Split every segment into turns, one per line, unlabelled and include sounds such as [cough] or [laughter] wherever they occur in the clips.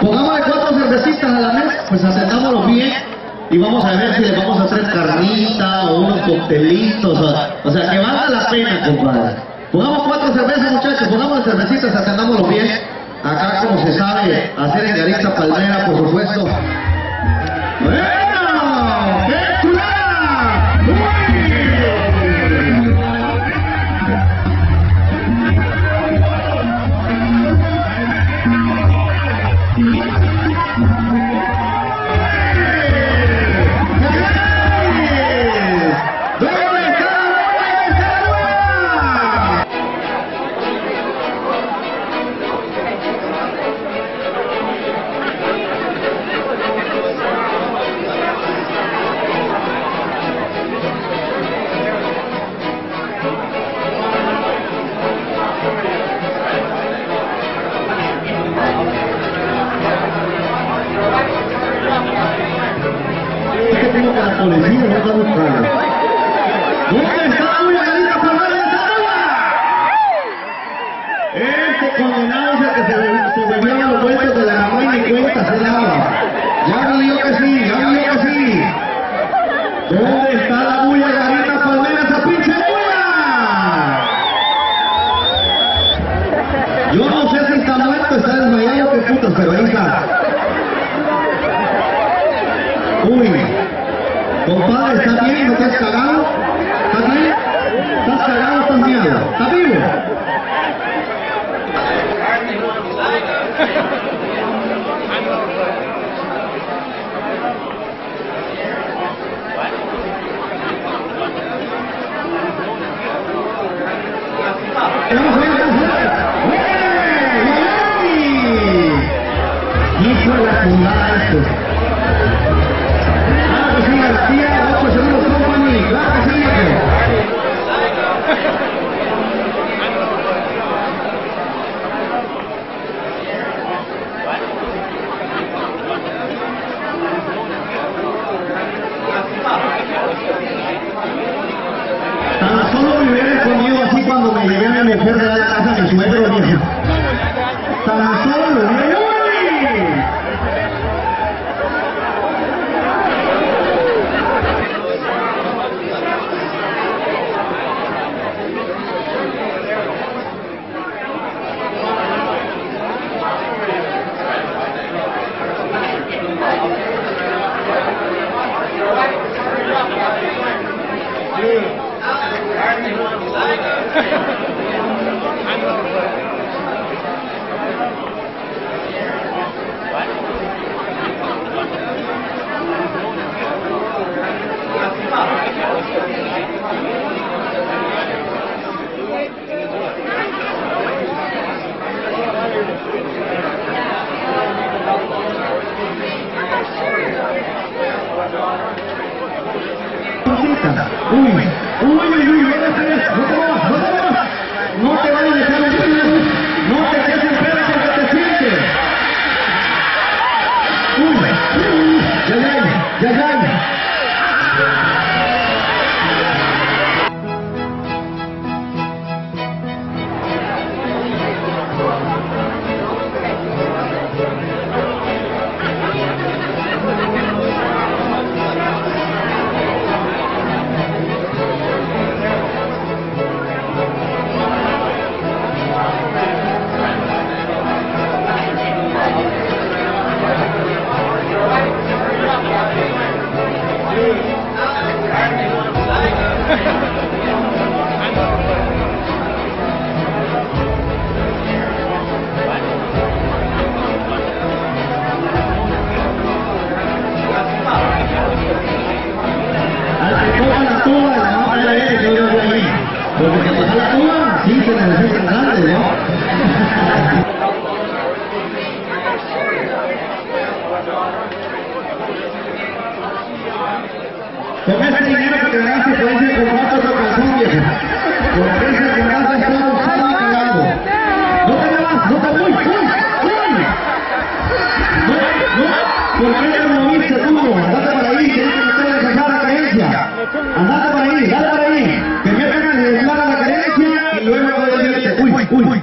Pongamos cuatro cervecitas a la mesa, pues atendámoslo bien y vamos a ver si le vamos a hacer carnita o unos coctelitos, o, sea, que valga la pena, compadre. Pongamos cuatro cervezas, muchachos, pongamos cervecitas, atendámoslo bien. Acá, como se sabe, hacer en Garita Palmera, por supuesto. Policía no está buscando. ¿Dónde está la Garita Palmera de Zamora? Este condenado que se, se bebió los vueltos de la mamá y ni cuenta se daba. Ya vio que sí, ya vio que sí. ¿Dónde está la cuando me a mi mujer de la casa mi suegro, viejo. Tan solo. Con ese dinero que te ganaste puedes ir a comprar otro calzón, vieja. Porque ese que gasta está usado y cagado. No te me vas, no te voy, uy, uy. No, no, ¿por qué te moviste tú? Andate para ahí, tienes que meter a descansar la creencia. Andate para ahí, dale para ahí. Que metan a descansar la creencia y luego voy a decirte, uy, uy, uy.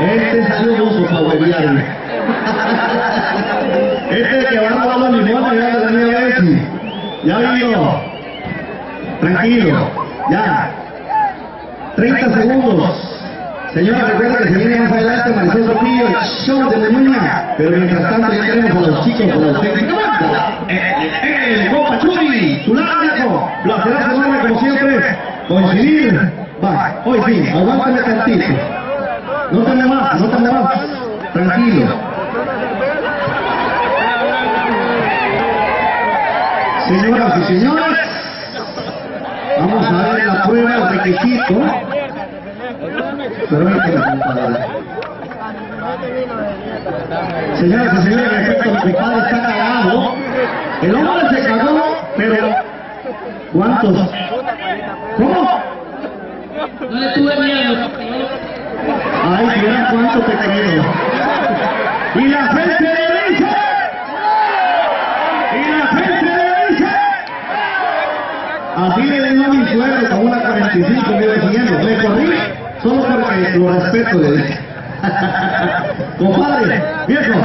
Este salió ruso para huevearme. Este que va a probar los limones ya lo tenía Messi. Ya vino. Tranquilo. Ya. 30 segundos. Señora, recuerda que se viene más adelante Marisol Sofía, el show de la niña. Pero mientras tanto ya tenemos a los chicos, con los técnicos. ¡Eh, Copa Churi! ¡Tulánico! Placerá, como siempre, coincidir. Va, hoy sí, aguántame tantito. No te vas, no te vas. Tranquilo. Señoras y señores, vamos a ver la prueba, el requisito. Permíteme, compadre. Señoras y señores, efecto, mi padre está cagado. El hombre se cagó, pero ¿cuántos? ¿Cómo?
No le tuve miedo.
Ay, mira cuánto te creo. Y la gente le dice. Y la gente le dice. Así le digo a mi suegro con una 45 mil siguiendo. Le corrí solo porque lo respeto. Le dije. [laughs] Compadre, viejo.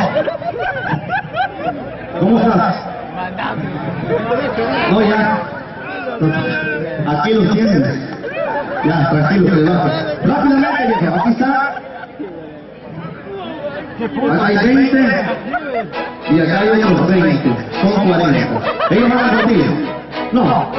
¿Cómo estás? No, ya. Aquí lo tienes. Ya, tranquilo, te bajas. Rápidamente, Acá hay 20 y acá hay otros 20. Son 40. ¿Ellos van a contigo? No.